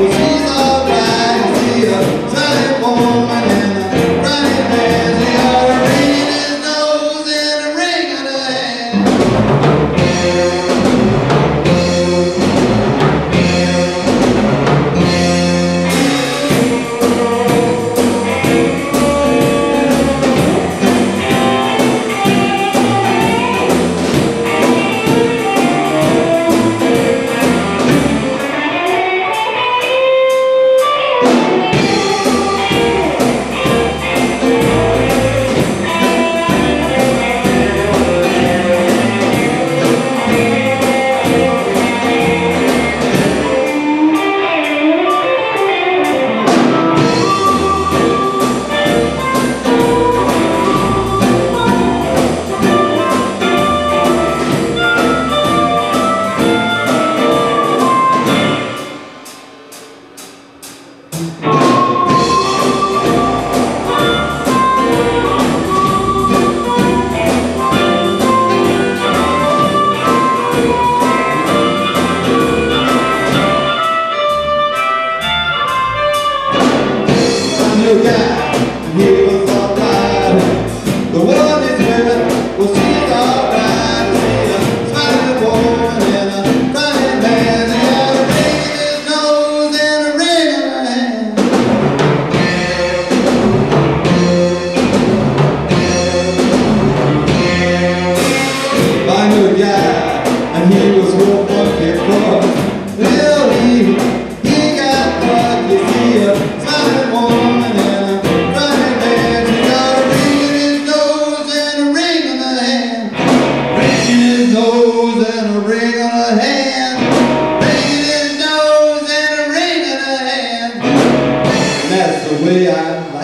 Yeah. Yeah. way I'm